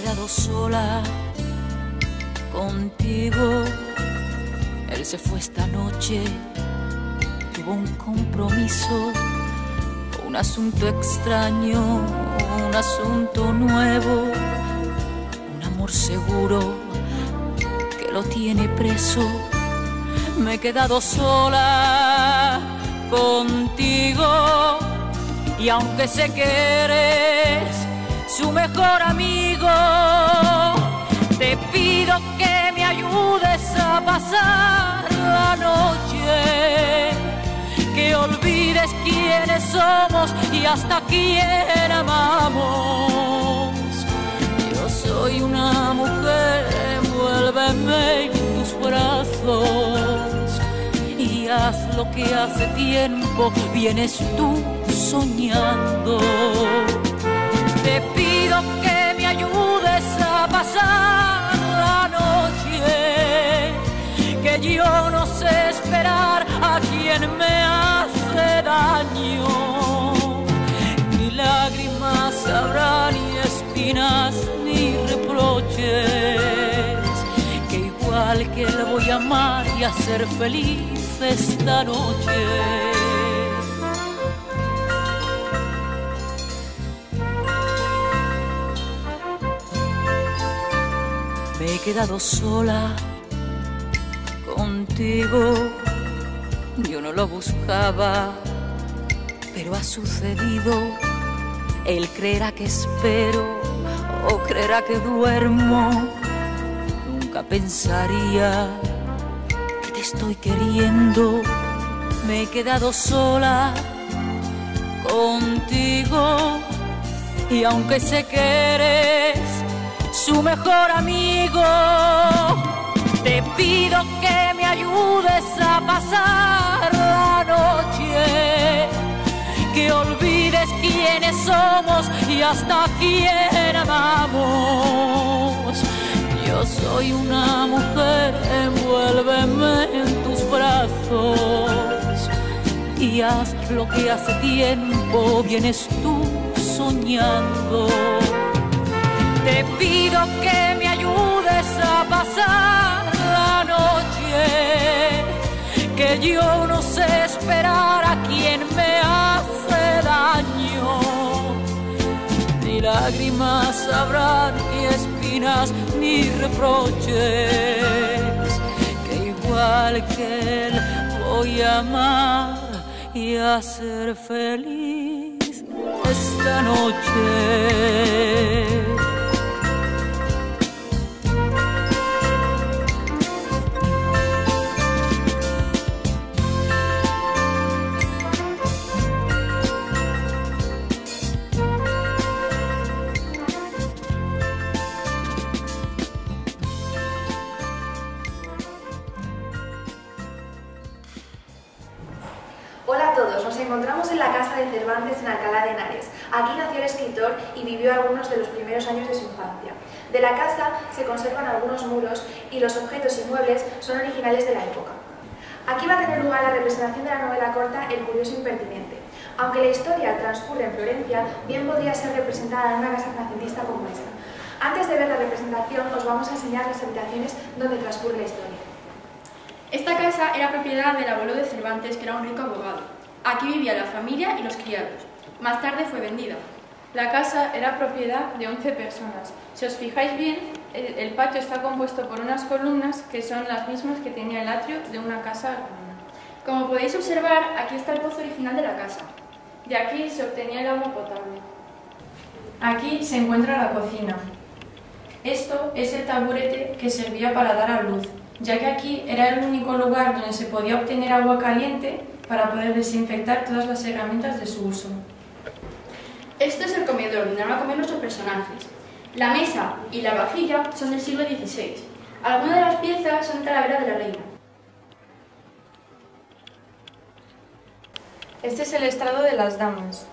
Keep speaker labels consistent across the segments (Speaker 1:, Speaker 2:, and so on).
Speaker 1: quedado sola contigo. Él se fue esta noche, tuvo un compromiso, un asunto extraño, un asunto nuevo, un amor seguro que lo tiene preso. Me he quedado sola contigo y aunque sé que eres su mejor amigo, te pido que me ayudes a pasar la noche, que olvides quiénes somos y hasta quién amamos. Yo soy una mujer, envuélveme en tus brazos y haz lo que hace tiempo vienes tú soñando. Te pido que me ayudes a pasar la noche, que yo no sé esperar a quien me hace daño. Ni lágrimas habrá, ni espinas, ni reproches, que igual que le voy a amar y a ser feliz esta noche. He quedado sola contigo. Yo no lo buscaba, pero ha sucedido. Él creerá que espero o creerá que duermo. Nunca pensaría que te estoy queriendo. Me he quedado sola contigo. Y aunque sé que su mejor amigo. Te pido que me ayudes a pasar la noche, que olvides quiénes somos y hasta quién amamos. Yo soy una mujer, envuélveme en tus brazos y haz lo que hace tiempo vienes tú soñando. Te pido que me ayudes a pasar la noche, que yo no sé esperar a quien me hace daño. Ni lágrimas habrá, ni espinas, ni reproches, que igual que él voy a amar y a ser feliz esta noche.
Speaker 2: De la casa se conservan algunos muros y los objetos y muebles son originales de la época. Aquí va a tener lugar la representación de la novela corta El curioso impertinente. Aunque la historia transcurre en Florencia, bien podría ser representada en una casa renacentista como esta. Antes de ver la representación, os vamos a enseñar las habitaciones donde transcurre la historia.
Speaker 3: Esta casa era propiedad del abuelo de Cervantes, que era un rico abogado. Aquí vivía la familia y los criados. Más tarde fue vendida.
Speaker 4: La casa era propiedad de 11 personas. Si os fijáis bien, el, patio está compuesto por unas columnas que son las mismas que tenía el atrio de una casa romana.
Speaker 3: Como podéis observar, aquí está el pozo original de la casa.
Speaker 4: De aquí se obtenía el agua potable. Aquí se encuentra la cocina. Esto es el taburete que servía para dar a luz, ya que aquí era el único lugar donde se podía obtener agua caliente para poder desinfectar todas las herramientas de su uso.
Speaker 3: Este es el comedor donde van a comer nuestros personajes. La mesa y la vajilla son del siglo XVI. Algunas de las piezas son calaveras de la reina.
Speaker 4: Este es el estrado de las damas.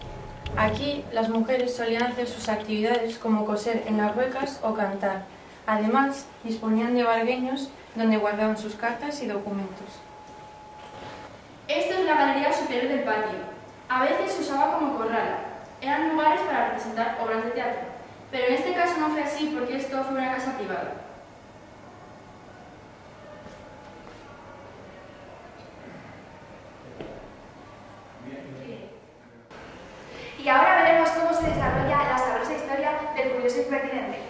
Speaker 4: Aquí las mujeres solían hacer sus actividades como coser en las ruecas o cantar. Además, disponían de bargueños donde guardaban sus cartas y documentos.
Speaker 3: Esto es la galería superior del patio. A veces se usaba como corral. Eran lugares para representar obras de teatro. Pero en este caso no fue así porque esto fue una casa privada.
Speaker 2: Y ahora veremos cómo se desarrolla la sabrosa historia del curioso impertinente.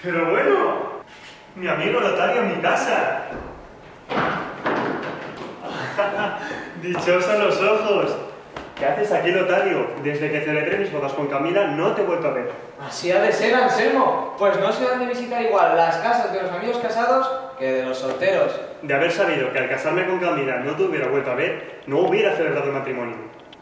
Speaker 5: Pero bueno, mi amigo notario en mi casa. Dichosos los ojos. ¿Qué haces aquí, notario? Desde que celebré mis bodas con Camila no te he vuelto a ver.
Speaker 6: Así ha de ser, Anselmo. Pues no se dan de visitar igual las casas de los amigos casados que de los solteros.
Speaker 5: De haber sabido que al casarme con Camila no te hubiera vuelto a ver, no hubiera celebrado el matrimonio.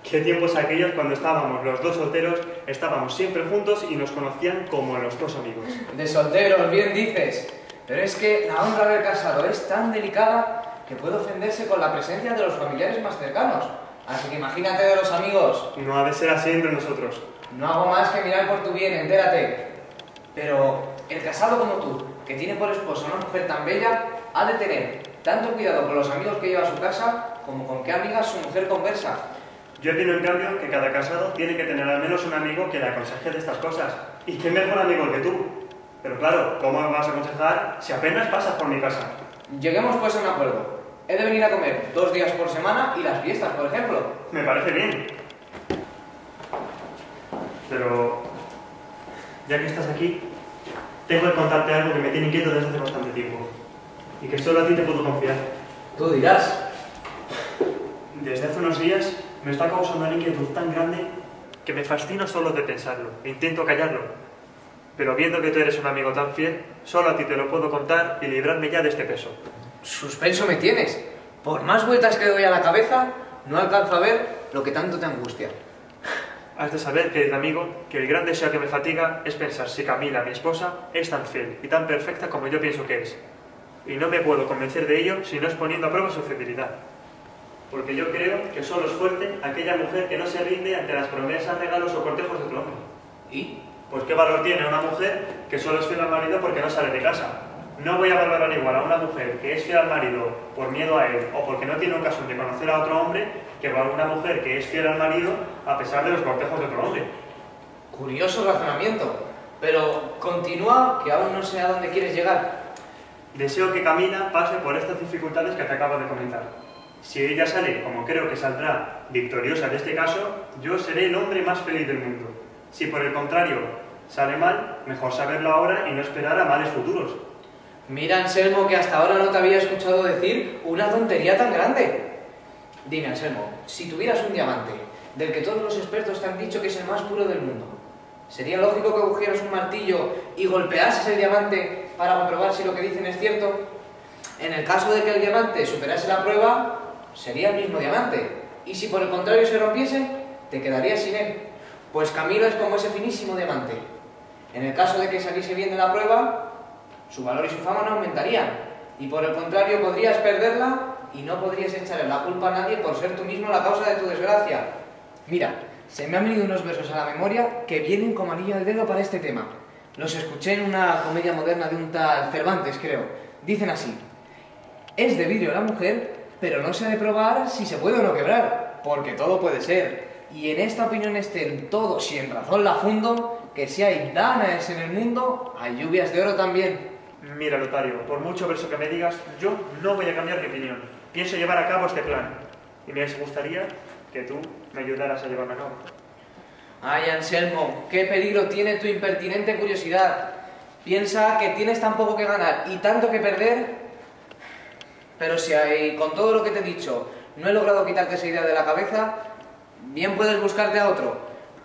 Speaker 5: Qué tiempos aquellos cuando estábamos los dos solteros, estábamos siempre juntos y nos conocían como los dos amigos.
Speaker 6: De solteros, bien dices. Pero es que la honra del casado es tan delicada que puede ofenderse con la presencia de los familiares más cercanos. Así que imagínate de los amigos.
Speaker 5: No ha de ser así entre nosotros.
Speaker 6: No hago más que mirar por tu bien, entérate. Pero el casado como tú, que tiene por esposa una mujer tan bella, ha de tener tanto cuidado con los amigos que lleva a su casa como con qué amigas su mujer conversa.
Speaker 5: Yo opino, en cambio, que cada casado tiene que tener al menos un amigo que le aconseje de estas cosas. ¿Y qué mejor amigo que tú? Pero claro, ¿cómo me vas a aconsejar si apenas pasas por mi casa?
Speaker 6: Lleguemos pues a un acuerdo. He de venir a comer dos días por semana y las fiestas, por ejemplo.
Speaker 5: Me parece bien. Pero, ya que estás aquí, tengo que contarte algo que me tiene inquieto desde hace bastante tiempo. Y que solo a ti te puedo confiar.
Speaker 6: Tú dirás.
Speaker 5: Desde hace unos días me está causando una inquietud tan grande que me fascino solo de pensarlo. e Intento callarlo. Pero viendo que tú eres un amigo tan fiel, solo a ti te lo puedo contar y librarme ya de este peso.
Speaker 6: Suspenso me tienes. Por más vueltas que doy a la cabeza, no alcanzo a ver lo que tanto te angustia.
Speaker 5: Has de saber, querido amigo, que el gran deseo que me fatiga es pensar si Camila, mi esposa, es tan fiel y tan perfecta como yo pienso que es. Y no me puedo convencer de ello si no es poniendo a prueba su fidelidad. Porque yo creo que solo es fuerte aquella mujer que no se rinde ante las promesas, regalos o cortejos de otro hombre.
Speaker 6: ¿Y?
Speaker 5: Pues qué valor tiene una mujer que solo es fiel al marido porque no sale de casa. No voy a valorar igual a una mujer que es fiel al marido por miedo a él o porque no tiene ocasión de conocer a otro hombre que a una mujer que es fiel al marido a pesar de los cortejos de otro hombre.
Speaker 6: Curioso razonamiento. Pero continúa, que aún no sé a dónde quieres llegar.
Speaker 5: Deseo que Camila pase por estas dificultades que te acabo de comentar. Si ella sale, como creo que saldrá, victoriosa de este caso, yo seré el hombre más feliz del mundo. Si por el contrario sale mal, mejor saberlo ahora y no esperar a males futuros.
Speaker 6: Mira, Anselmo, que hasta ahora no te había escuchado decir una tontería tan grande. Dime, Anselmo, si tuvieras un diamante, del que todos los expertos te han dicho que es el más puro del mundo, ¿sería lógico que cogieras un martillo y golpeases el diamante para comprobar si lo que dicen es cierto? En el caso de que el diamante superase la prueba, sería el mismo diamante. Y si por el contrario se rompiese, te quedarías sin él. Pues Camilo es como ese finísimo diamante. En el caso de que saliese bien de la prueba, su valor y su fama no aumentarían. Y por el contrario, podrías perderla y no podrías echarle la culpa a nadie por ser tú mismo la causa de tu desgracia. Mira, se me han venido unos versos a la memoria que vienen como anillo al dedo para este tema. Los escuché en una comedia moderna de un tal Cervantes, creo. Dicen así: Es de vidrio la mujer, pero no se ha de probar si se puede o no quebrar, porque todo puede ser. Y en esta opinión estén todos y en razón la fundo, que si hay danas en el mundo, hay lluvias de oro también.
Speaker 5: Mira, Lotario, por mucho verso que me digas, yo no voy a cambiar mi opinión. Pienso llevar a cabo este plan. Y me gustaría que tú me ayudaras a llevarlo a cabo.
Speaker 6: Ay, Anselmo, qué peligro tiene tu impertinente curiosidad. Piensa que tienes tan poco que ganar y tanto que perder. Pero si hay, con todo lo que te he dicho, no he logrado quitarte esa idea de la cabeza, bien puedes buscarte a otro,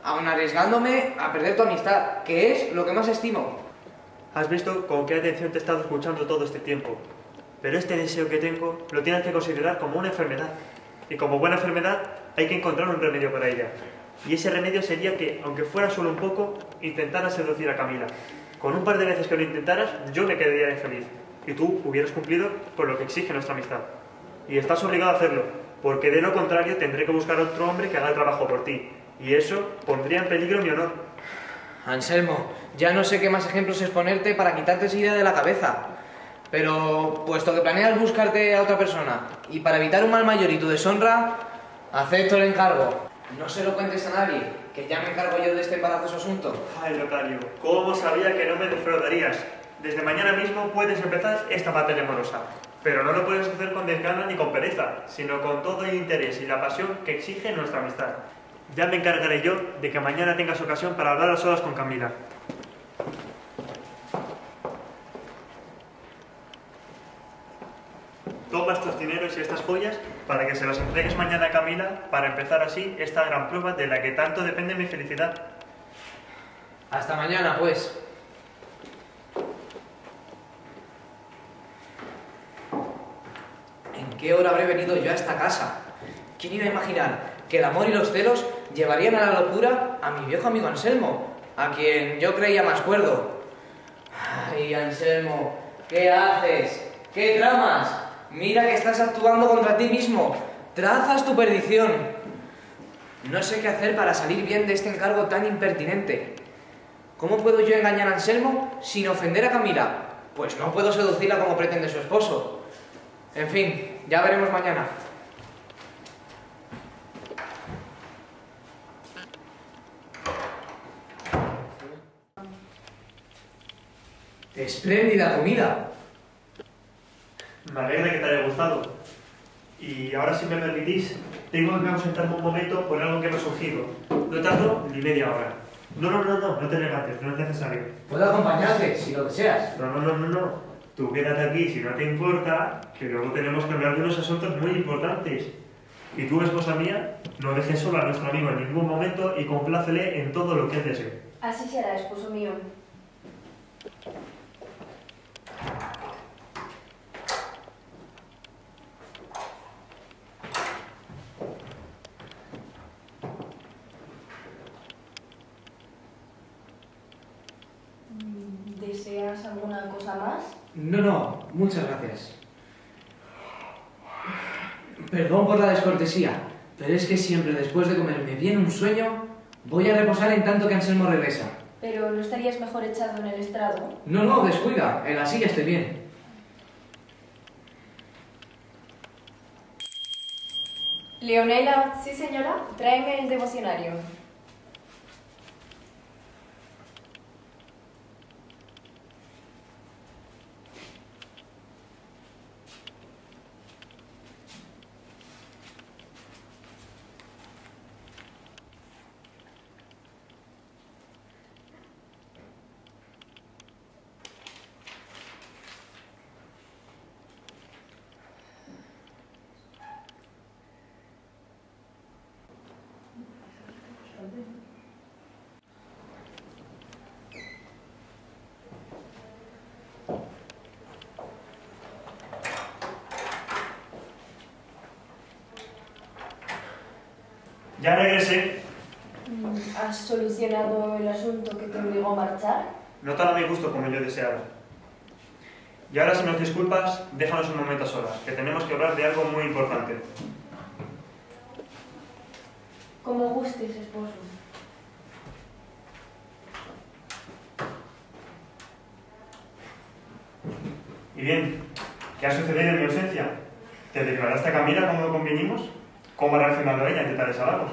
Speaker 6: aun arriesgándome a perder tu amistad, que es lo que más estimo.
Speaker 5: Has visto con qué atención te he estado escuchando todo este tiempo. Pero este deseo que tengo lo tienes que considerar como una enfermedad. Y como buena enfermedad hay que encontrar un remedio para ella. Y ese remedio sería que, aunque fuera solo un poco, intentaras seducir a Camila. Con un par de veces que lo intentaras, yo me quedaría infeliz. Y tú hubieras cumplido con lo que exige nuestra amistad. Y estás obligado a hacerlo, porque de lo contrario tendré que buscar otro hombre que haga el trabajo por ti. Y eso pondría en peligro mi honor.
Speaker 6: Anselmo, ya no sé qué más ejemplos exponerte para quitarte esa idea de la cabeza. Pero, puesto que planeas buscarte a otra persona y para evitar un mal mayor y tu deshonra, acepto el encargo. No se lo cuentes a nadie, que ya me encargo yo de este embarazoso asunto.
Speaker 5: Ay, Lotario, ¿cómo sabía que no me defraudarías? Desde mañana mismo puedes empezar esta batalla amorosa. Pero no lo puedes hacer con desgana ni con pereza, sino con todo el interés y la pasión que exige nuestra amistad. Ya me encargaré yo de que mañana tengas ocasión para hablar a solas con Camila. Toma estos dineros y estas joyas para que se los entregues mañana a Camila para empezar así esta gran prueba de la que tanto depende mi felicidad.
Speaker 6: Hasta mañana, pues. ¿En qué hora habré venido yo a esta casa? ¿Quién iba a imaginar que el amor y los celos llevarían a la locura a mi viejo amigo Anselmo, a quien yo creía más cuerdo? Ay, Anselmo, ¿qué haces? ¿Qué tramas? Mira que estás actuando contra ti mismo. Trazas tu perdición. No sé qué hacer para salir bien de este encargo tan impertinente. ¿Cómo puedo yo engañar a Anselmo sin ofender a Camila? Pues no puedo seducirla como pretende su esposo. En fin, ya veremos mañana. Espléndida comida.
Speaker 5: Me alegra que te haya gustado. Y ahora, si me permitís, tengo que ausentarme un momento por algo que me ha surgido. No tardo ni media hora. No, no, no, no, no te levantes, no es necesario.
Speaker 6: Puedo acompañarte si lo deseas.
Speaker 5: No, no, no, no, no. Tú quédate aquí si no te importa, que luego tenemos que hablar de unos asuntos muy importantes. Y tú, esposa mía, no dejes solo a nuestro amigo en ningún momento y complácele en todo lo que él desee.
Speaker 7: Así será, esposo mío. ¿Deseas alguna cosa más?
Speaker 6: No, no, muchas gracias. Perdón por la descortesía, pero es que siempre después de comer me viene un sueño, voy a reposar en tanto que Anselmo regresa.
Speaker 7: Pero ¿no estarías mejor echado en el estrado?
Speaker 6: No, no, descuida, en la silla estoy bien.
Speaker 7: Leonela, sí señora, tráeme el devocionario.
Speaker 5: Ya regresé.
Speaker 7: ¿Has solucionado el asunto que te obligó a marchar?
Speaker 5: No tan a mi gusto como yo deseaba. Y ahora, si nos disculpas, déjanos un momento a solas, que tenemos que hablar de algo muy importante.
Speaker 7: Como gustes, esposo.
Speaker 5: Y bien, ¿qué ha sucedido en mi ausencia? ¿Te declaraste a Camila como lo convinimos? ¿Cómo ha reaccionado ella ante tales halagos?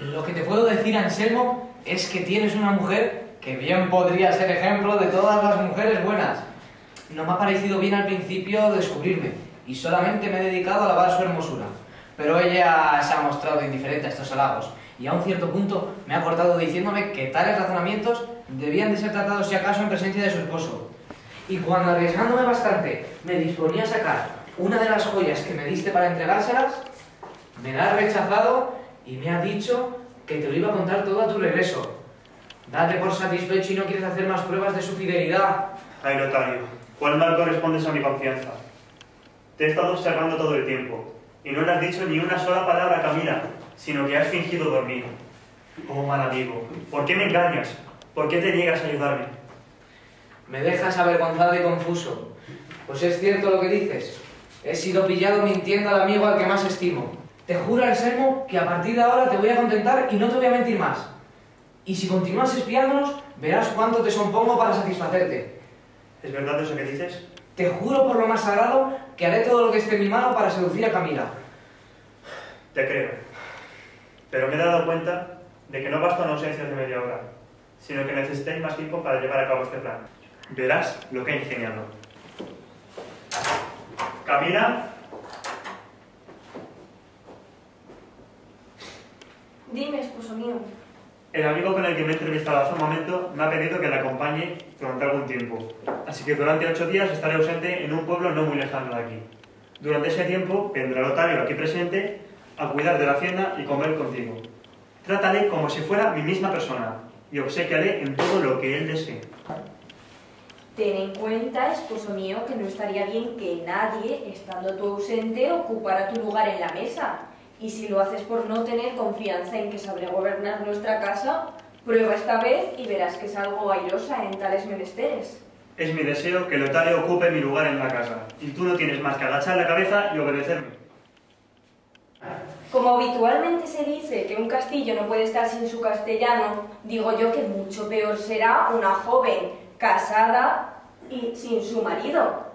Speaker 6: Lo que te puedo decir, Anselmo, es que tienes una mujer que bien podría ser ejemplo de todas las mujeres buenas. No me ha parecido bien al principio descubrirme y solamente me he dedicado a lavar su hermosura. Pero ella se ha mostrado indiferente a estos halagos y a un cierto punto me ha cortado diciéndome que tales razonamientos debían de ser tratados si acaso en presencia de su esposo. Y cuando arriesgándome bastante me disponía a sacar una de las joyas que me diste para entregárselas, me la ha rechazado y me ha dicho que te lo iba a contar todo a tu regreso. Date por satisfecho y no quieres hacer más pruebas de su fidelidad.
Speaker 5: Ay, notario, ¿cuál mal correspondes a mi confianza? Te he estado observando todo el tiempo y no le has dicho ni una sola palabra a Camila, sino que has fingido dormir. Oh, mal amigo, ¿por qué me engañas? ¿Por qué te niegas a ayudarme?
Speaker 6: Me dejas avergonzado y confuso. Pues es cierto lo que dices. He sido pillado mintiendo al amigo al que más estimo. Te juro, Anselmo, que a partir de ahora te voy a contentar y no te voy a mentir más. Y si continúas espiándonos, Verás cuánto te sonpongo para satisfacerte.
Speaker 5: ¿Es verdad eso que dices?
Speaker 6: Te juro por lo más sagrado que haré todo lo que esté en mi mano para seducir a Camila.
Speaker 5: Te creo. Pero me he dado cuenta de que no bastan ausencias de media hora, sino que necesitáis más tiempo para llevar a cabo este plan. Verás lo que he ingeniado. Camila,
Speaker 7: Dime, esposo mío.
Speaker 5: el amigo con el que me he entrevistado hace un momento me ha pedido que le acompañe durante algún tiempo. Así que durante ocho días estaré ausente en un pueblo no muy lejano de aquí. Durante ese tiempo vendrá el notario aquí presente a cuidar de la hacienda y comer contigo. Trátale como si fuera mi misma persona y obsequiale en todo lo que él desee.
Speaker 7: Ten en cuenta, esposo mío, que no estaría bien que nadie, estando tú ausente, ocupara tu lugar en la mesa. Y si lo haces por no tener confianza en que sabré gobernar nuestra casa, prueba esta vez y verás que es algo airosa en tales menesteres.
Speaker 5: Es mi deseo que el notario ocupe mi lugar en la casa y tú no tienes más que agachar la cabeza y obedecerme.
Speaker 7: Como habitualmente se dice que un castillo no puede estar sin su castellano, digo yo que mucho peor será una joven casada y sin su marido.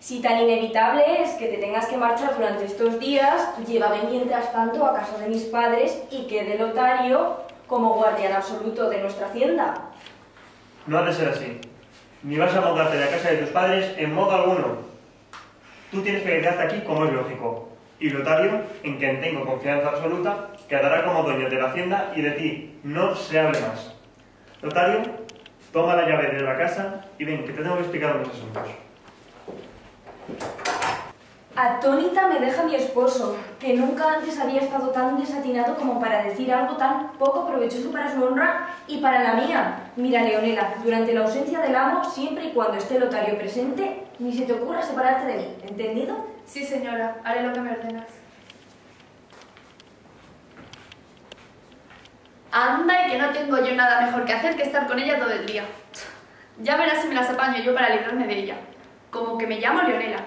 Speaker 7: Si tan inevitable es que te tengas que marchar durante estos días, llévame mientras tanto a casa de mis padres y quede Lotario como guardián absoluto de nuestra hacienda.
Speaker 5: No ha de ser así. Ni vas a mudarte de la casa de tus padres en modo alguno. Tú tienes que quedarte aquí como es lógico. Y Lotario, en quien tengo confianza absoluta, quedará como dueño de la hacienda y de ti no se hable más. Lotario, toma la llave de la casa y ven, que te tengo que explicar unos asuntos.
Speaker 7: Atónita me deja mi esposo, que nunca antes había estado tan desatinado como para decir algo tan poco provechoso para su honra y para la mía. Mira, Leonela, durante la ausencia del amo, siempre y cuando esté Lotario presente, ni se te ocurra separarte de mí, ¿entendido?
Speaker 2: Sí, señora, haré lo que me ordenas. Anda y que no tengo yo nada mejor que hacer que estar con ella todo el día. Ya verás si me las apaño yo para librarme de ella. Como que me llamo Leonela.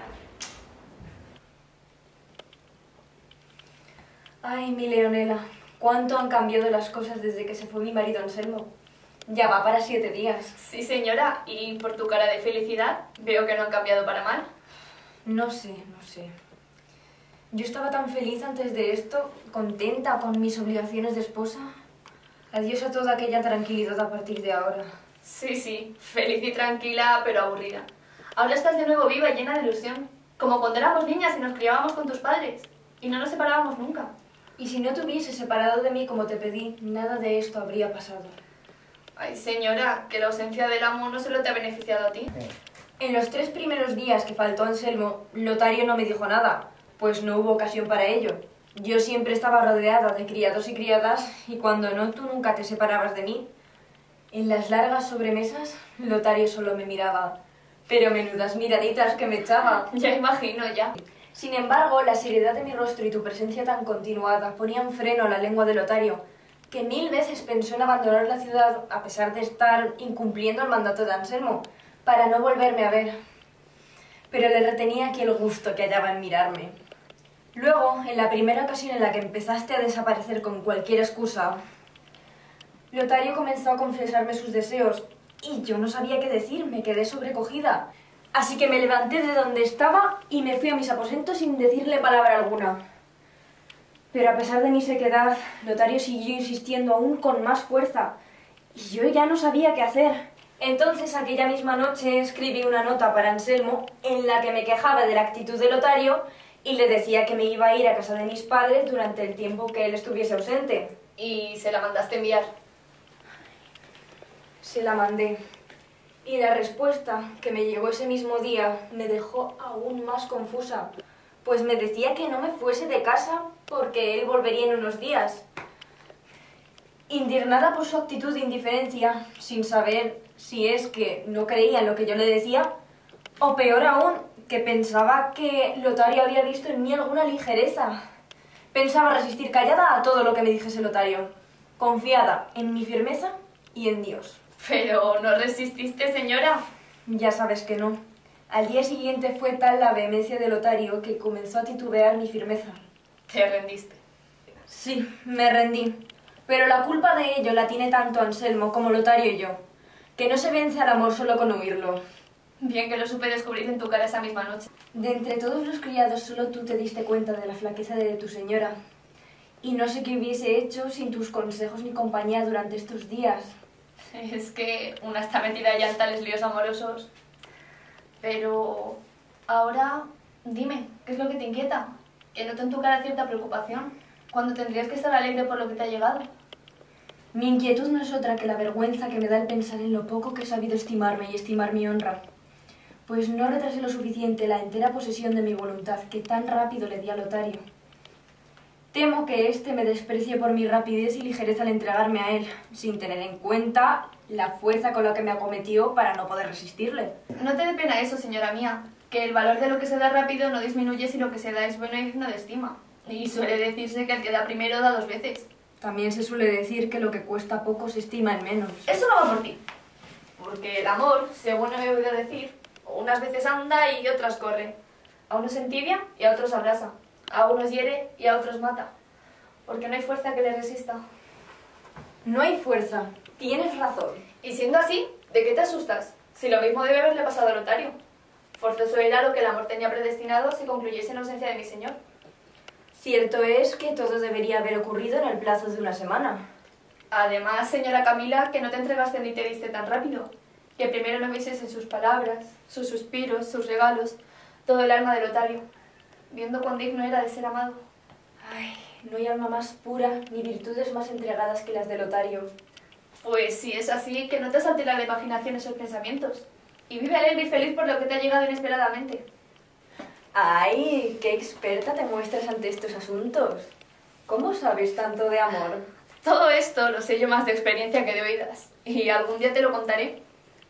Speaker 7: Ay, mi Leonela, cuánto han cambiado las cosas desde que se fue mi marido Anselmo. Ya va para siete días.
Speaker 2: Sí, señora, y por tu cara de felicidad veo que no han cambiado para mal.
Speaker 7: No sé, no sé. Yo estaba tan feliz antes de esto, contenta con mis obligaciones de esposa. Adiós a toda aquella tranquilidad a partir de ahora.
Speaker 2: Sí, sí, feliz y tranquila, pero aburrida. Ahora estás de nuevo viva y llena de ilusión. Como cuando éramos niñas y nos criábamos con tus padres. Y no nos separábamos nunca.
Speaker 7: Y si no te hubiese separado de mí como te pedí, nada de esto habría pasado.
Speaker 2: Ay, señora, que la ausencia del amo no solo te ha beneficiado a ti.
Speaker 7: En los tres primeros días que faltó Anselmo, Lotario no me dijo nada, pues no hubo ocasión para ello. Yo siempre estaba rodeada de criados y criadas, y cuando no, tú nunca te separabas de mí. En las largas sobremesas, Lotario solo me miraba, pero menudas miraditas que me echaba.
Speaker 2: Ya imagino, ya.
Speaker 7: Sin embargo, la seriedad de mi rostro y tu presencia tan continuada ponían freno a la lengua de Lotario, que mil veces pensó en abandonar la ciudad a pesar de estar incumpliendo el mandato de Anselmo, para no volverme a ver. Pero le retenía aquí el gusto que hallaba en mirarme. Luego, en la primera ocasión en la que empezaste a desaparecer con cualquier excusa, Lotario comenzó a confesarme sus deseos y yo no sabía qué decir, me quedé sobrecogida. Así que me levanté de donde estaba y me fui a mis aposentos sin decirle palabra alguna. Pero a pesar de mi sequedad, Lotario siguió insistiendo aún con más fuerza y yo ya no sabía qué hacer. Entonces, aquella misma noche escribí una nota para Anselmo en la que me quejaba de la actitud de Lotario y le decía que me iba a ir a casa de mis padres durante el tiempo que él estuviese ausente.
Speaker 2: Y se la mandaste enviar.
Speaker 7: Se la mandé. Y la respuesta que me llegó ese mismo día me dejó aún más confusa, pues me decía que no me fuese de casa porque él volvería en unos días. Indignada por su actitud de indiferencia, sin saber si es que no creía en lo que yo le decía, o peor aún, que pensaba que Lotario había visto en mí alguna ligereza. Pensaba resistir callada a todo lo que me dijese Lotario, confiada en mi firmeza y en Dios.
Speaker 2: Pero no resististe, señora.
Speaker 7: Ya sabes que no. Al día siguiente fue tal la vehemencia de Lotario que comenzó a titubear mi firmeza.
Speaker 2: Te rendiste.
Speaker 7: Sí, me rendí. Pero la culpa de ello la tiene tanto Anselmo como Lotario y yo. que no se vence al amor solo con huirlo.
Speaker 3: Bien que lo supe descubrir en tu cara esa misma noche.
Speaker 7: De entre todos los criados solo tú te diste cuenta de la flaqueza de tu señora. Y no sé qué hubiese hecho sin tus consejos ni compañía durante estos días.
Speaker 3: Es que una está metida ya en tales líos amorosos. Pero ahora, dime, ¿qué es lo que te inquieta? Que noto en tu cara cierta preocupación, cuando tendrías que estar alegre por lo que te ha llegado.
Speaker 7: Mi inquietud no es otra que la vergüenza que me da el pensar en lo poco que he sabido estimarme y estimar mi honra. Pues no retrasé lo suficiente la entera posesión de mi voluntad que tan rápido le di a Lotario. Temo que éste me desprecie por mi rapidez y ligereza al entregarme a él, sin tener en cuenta la fuerza con la que me acometió para no poder resistirle.
Speaker 3: No te dé pena eso, señora mía, que el valor de lo que se da rápido no disminuye si lo que se da es bueno y digno de estima. Y suele decirse que el que da primero da dos veces.
Speaker 7: También se suele decir que lo que cuesta poco se estima en menos.
Speaker 3: Eso no va por ti. Porque el amor, según he oído decir, unas veces anda y otras corre. A unos entibia y a otros abrasa. A unos hiere y a otros mata. Porque no hay fuerza que le resista.
Speaker 7: No hay fuerza. Tienes razón.
Speaker 3: Y siendo así, ¿de qué te asustas? Si lo mismo debe haberle pasado a Lotario. Forzoso era lo que el amor tenía predestinado si concluyese en ausencia de mi señor.
Speaker 7: Cierto es que todo debería haber ocurrido en el plazo de una semana.
Speaker 3: Además, señora Camila, que no te entregaste ni te diste tan rápido. Que primero no vieses en sus palabras, sus suspiros, sus regalos, todo el alma de Lotario, viendo cuán digno era de ser amado.
Speaker 7: Ay, no hay alma más pura ni virtudes más entregadas que las de Lotario.
Speaker 3: Pues si es así, que no te salte la imaginación esos pensamientos. Y vive alegre y feliz por lo que te ha llegado inesperadamente.
Speaker 7: ¡Ay! ¡Qué experta te muestras ante estos asuntos! ¿Cómo sabes tanto de amor?
Speaker 3: Todo esto lo sé yo más de experiencia que de oídas. Y algún día te lo contaré.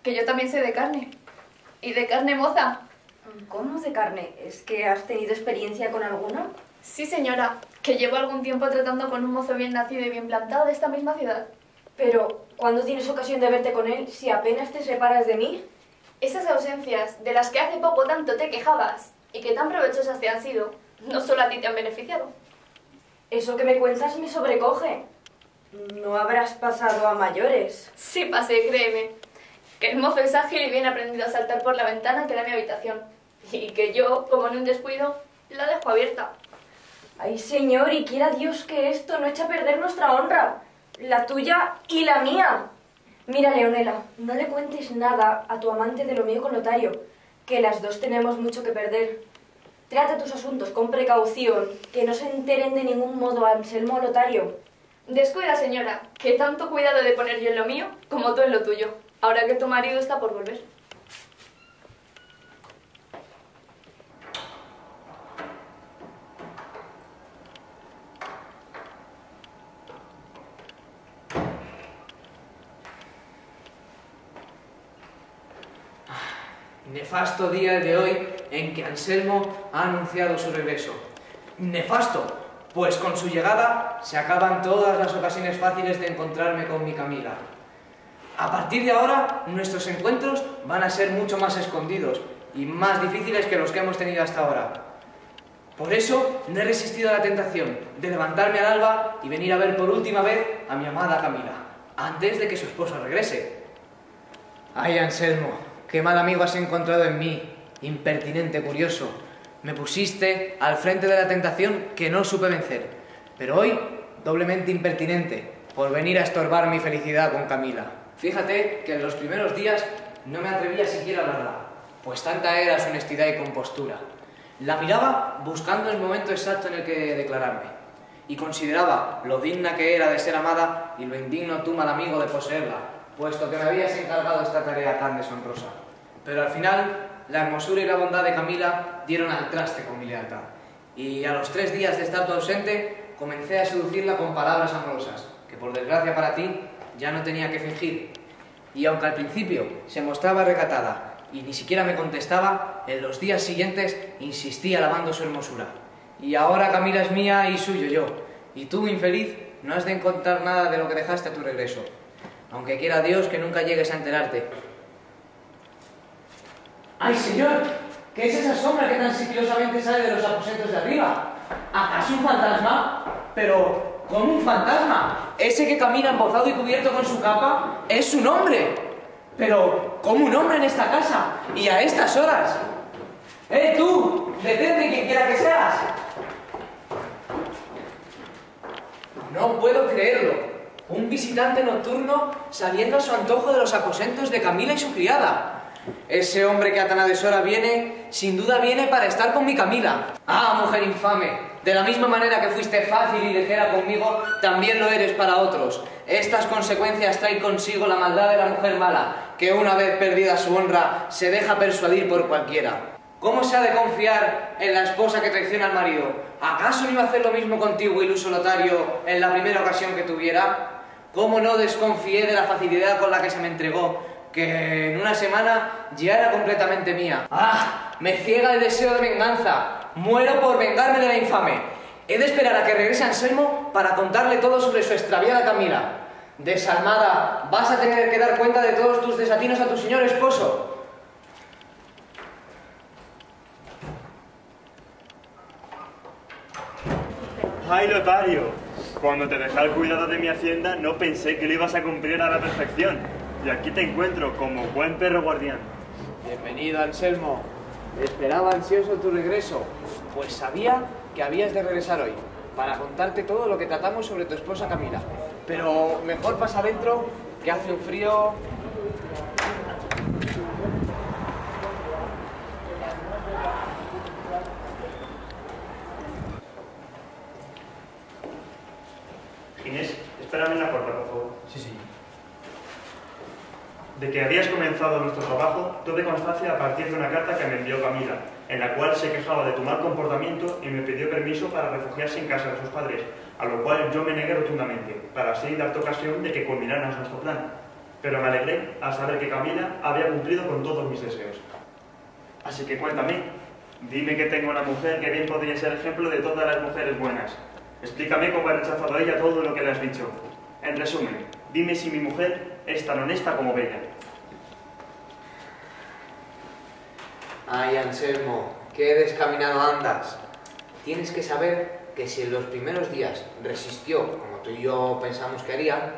Speaker 3: Que yo también soy de carne. Y de carne moza.
Speaker 7: ¿Cómo de carne? ¿Es que has tenido experiencia con alguna?
Speaker 3: Sí, señora. Que llevo algún tiempo tratando con un mozo bien nacido y bien plantado de esta misma ciudad.
Speaker 7: Pero, ¿cuándo tienes ocasión de verte con él si apenas te separas de mí?
Speaker 3: Esas ausencias de las que hace poco tanto te quejabas y que tan provechosas te han sido, no solo a ti te han beneficiado.
Speaker 7: Eso que me cuentas me sobrecoge. No habrás pasado a mayores.
Speaker 3: Sí pasé, créeme. Que el mozo es ágil y bien aprendido a saltar por la ventana que era mi habitación. Y que yo, como en un descuido, la dejo abierta.
Speaker 7: Ay, señor, y quiera Dios que esto no eche a perder nuestra honra. La tuya y la mía. Mira, Leonela, no le cuentes nada a tu amante de lo mío con Lotario, que las dos tenemos mucho que perder. Trata tus asuntos con precaución, que no se enteren de ningún modo a Anselmo o Lotario.
Speaker 3: Descuida, señora, que tanto cuidado de poner yo en lo mío como tú en lo tuyo, ahora que tu marido está por volver.
Speaker 6: Nefasto día de hoy en que Anselmo ha anunciado su regreso. Nefasto, pues con su llegada se acaban todas las ocasiones fáciles de encontrarme con mi Camila. A partir de ahora, nuestros encuentros van a ser mucho más escondidos y más difíciles que los que hemos tenido hasta ahora. Por eso no he resistido a la tentación de levantarme al alba y venir a ver por última vez a mi amada Camila, antes de que su esposo regrese. Ay, Anselmo, qué mal amigo has encontrado en mí, impertinente curioso. Me pusiste al frente de la tentación que no supe vencer, pero hoy doblemente impertinente por venir a estorbar mi felicidad con Camila. Fíjate que en los primeros días no me atrevía siquiera a hablarla, pues tanta era su honestidad y compostura. La miraba buscando el momento exacto en el que declararme, y consideraba lo digna que era de ser amada y lo indigno tú, mal amigo, de poseerla, puesto que me habías encargado esta tarea tan deshonrosa. Pero al final, la hermosura y la bondad de Camila dieron al traste con mi lealtad, y a los tres días de estar tú ausente, comencé a seducirla con palabras amorosas, que por desgracia para ti ya no tenía que fingir. Y aunque al principio se mostraba recatada y ni siquiera me contestaba, en los días siguientes insistía alabando su hermosura. Y ahora Camila es mía y suyo yo, y tú, infeliz, no has de encontrar nada de lo que dejaste a tu regreso, aunque quiera Dios que nunca llegues a enterarte. ¡Ay, señor! ¿Qué es esa sombra que tan sigilosamente sale de los aposentos de arriba? ¿Acaso un fantasma? Pero, ¿cómo un fantasma? Ese que camina embozado y cubierto con su capa es su nombre. Pero, ¿cómo un hombre en esta casa? Y a estas horas. ¡Eh, tú! ¡Detente quien quiera que seas! No puedo creerlo. Un visitante nocturno saliendo a su antojo de los aposentos de Camila y su criada. Ese hombre que a tan a deshora viene, sin duda viene para estar con mi Camila. Ah, mujer infame, de la misma manera que fuiste fácil y ligera conmigo, también lo eres para otros. Estas consecuencias traen consigo la maldad de la mujer mala, que una vez perdida su honra, se deja persuadir por cualquiera. ¿Cómo se ha de confiar en la esposa que traiciona al marido? ¿Acaso no iba a hacer lo mismo contigo, iluso lotario, en la primera ocasión que tuviera? ¿Cómo no desconfié de la facilidad con la que se me entregó? Que en una semana ya era completamente mía. ¡Ah! Me ciega el deseo de venganza. Muero por vengarme de la infame. He de esperar a que regrese Anselmo para contarle todo sobre su extraviada Camila. Desalmada, vas a tener que dar cuenta de todos tus desatinos a tu señor esposo.
Speaker 5: ¡Ay, Lotario! Cuando te dejé al cuidado de mi hacienda, no pensé que lo ibas a cumplir a la perfección. Y aquí te encuentro como buen perro guardián.
Speaker 6: Bienvenido, Anselmo. Esperaba ansioso tu regreso, pues sabía que habías de regresar hoy, para contarte todo lo que tratamos sobre tu esposa Camila. Pero mejor pasa adentro, que hace un frío...
Speaker 5: Inés, espérame en la puerta, por favor.
Speaker 6: Sí, sí.
Speaker 5: De que habías comenzado nuestro trabajo, tuve constancia a partir de una carta que me envió Camila, en la cual se quejaba de tu mal comportamiento y me pidió permiso para refugiarse en casa de sus padres, a lo cual yo me negué rotundamente, para así darte ocasión de que culminaras nuestro plan. Pero me alegré al saber que Camila había cumplido con todos mis deseos. Así que cuéntame, dime que tengo una mujer que bien podría ser ejemplo de todas las mujeres buenas. Explícame cómo ha rechazado ella todo lo que le has dicho. En resumen, dime si mi mujer es tan honesta como bella.
Speaker 6: Ay, Anselmo, qué descaminado andas. Tienes que saber que si en los primeros días resistió, como tú y yo pensamos que haría,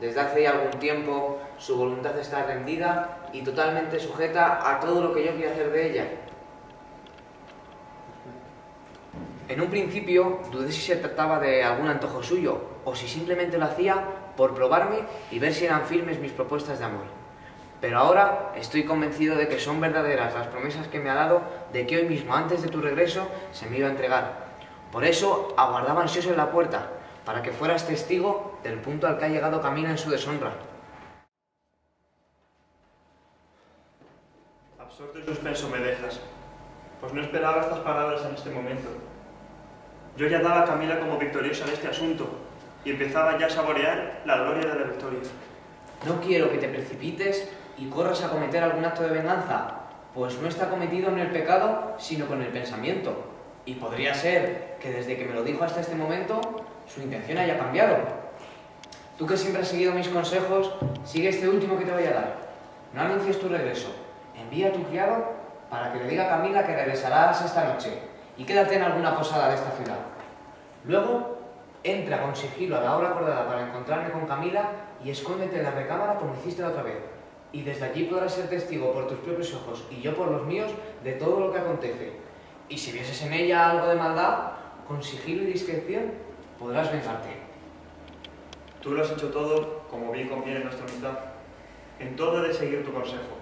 Speaker 6: desde hace ya algún tiempo su voluntad está rendida y totalmente sujeta a todo lo que yo quiero hacer de ella. En un principio dudé si se trataba de algún antojo suyo o si simplemente lo hacía por probarme y ver si eran firmes mis propuestas de amor. Pero ahora estoy convencido de que son verdaderas las promesas que me ha dado de que hoy mismo, antes de tu regreso, se me iba a entregar. Por eso aguardaba ansioso en la puerta, para que fueras testigo del punto al que ha llegado Camila en su deshonra.
Speaker 5: Absorto y suspenso me dejas, pues no esperaba estas palabras en este momento. Yo ya daba a Camila como victoriosa en este asunto y empezaba ya a saborear la gloria de la victoria.
Speaker 6: No quiero que te precipites y corras a cometer algún acto de venganza, pues no está cometido en el pecado, sino con el pensamiento. Y podría ser que desde que me lo dijo hasta este momento, su intención haya cambiado. Tú que siempre has seguido mis consejos, sigue este último que te voy a dar. No anuncies tu regreso. Envía a tu criado para que le diga a Camila que regresarás esta noche y quédate en alguna posada de esta ciudad. Luego, entra con sigilo a la hora acordada para encontrarme con Camila y escóndete en la recámara como hiciste la otra vez. Y desde allí podrás ser testigo por tus propios ojos y yo por los míos de todo lo que acontece. Y si vieses en ella algo de maldad, con sigilo y discreción podrás vengarte.
Speaker 5: Tú lo has hecho todo como bien conviene en nuestra amistad. En todo he de seguir tu consejo.